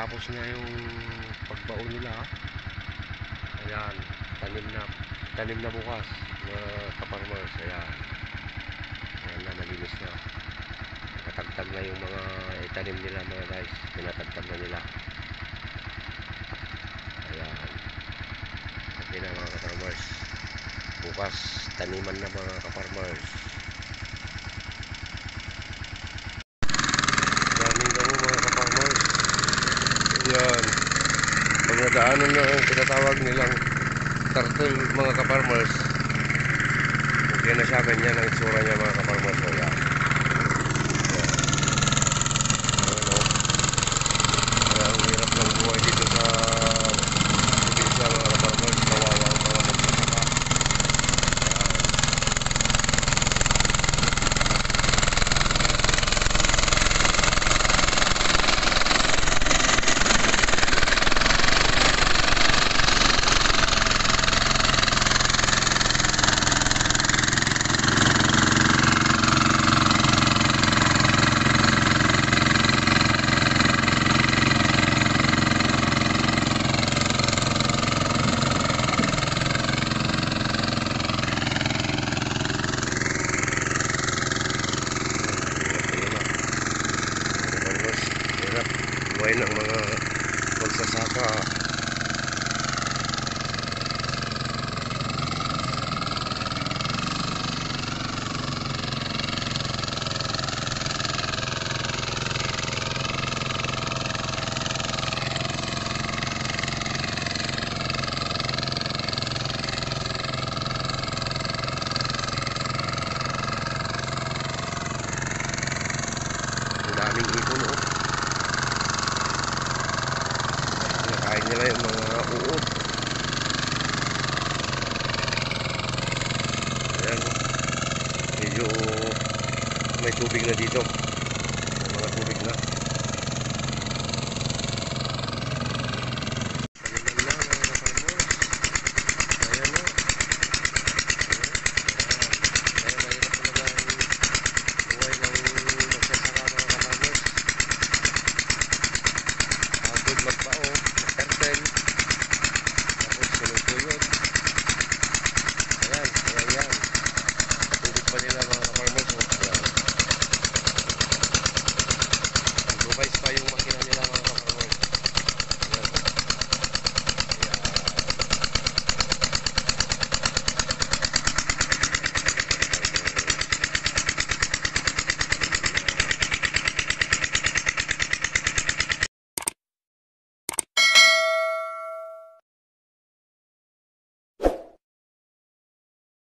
Tapos na yung pagbaon nila. Ayan, tanim na tanim na bukas na kaparmers. Ayan. Ayan na, malinis na. Nakatagtag na yung mga itanim nila mga guys. Pinatagtag na nila. Ayan. Okay na mga kaparmers. Bukas, taniman na mga kaparmers. Daming damo mga kaparmers. Ayan. Pag nadaanan na ang tinatawag nilang turtle mga kaparmers. Okay na siya, ganyan ang itsura niya mga kaparmers. Ayan. Ayan. Buhay ng mga magsasaka. Ang daming ipon oh. Nila yung mga uod. Ayan. Medyo may tubig na dito.